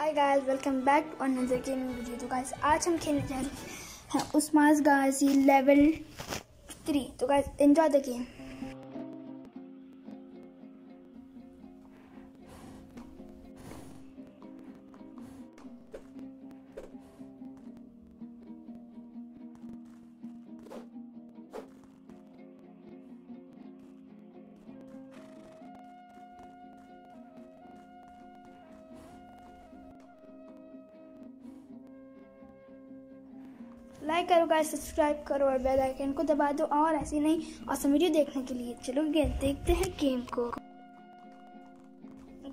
Hi guys welcome back to another gaming video तो guys आज हम खेलने जा रहे हैं उस्मास गाजी लेवल थ्री तो guys enjoy the game like करो गाइस सब्सक्राइब करो और बेल आइकन को दबा दो। और ऐसी नई औसम वीडियो देखने के लिए चलो गेम देखते हैं गेम को।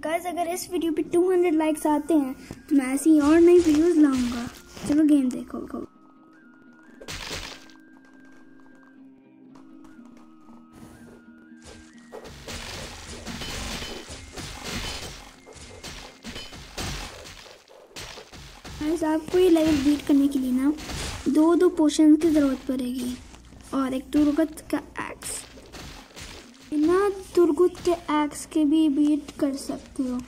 गाइस अगर इस वीडियो पे 200 लाइक्स आते हैं तो मैं ऐसी और नई वीडियोस लाऊँगा। चलो गेम देखो को आपको ये लेवल बीट करने के लिए ना दो दो पोशन की ज़रूरत पड़ेगी। और एक तुर्गत का एक्स बिना तुर्गुत के एक्स के भी बीट कर सकते हो।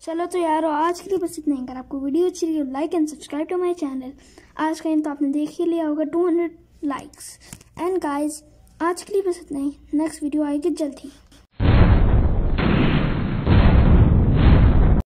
चलो तो यारो, आज के लिए बस इतना ही। अगर आपको वीडियो अच्छी लगी like and subscribe to my channel आज का तो आपने देख ही लिया होगा 200 लाइक्स एंड गाइस आज के लिए बस इतना ही। नेक्स्ट वीडियो आएगी जल्द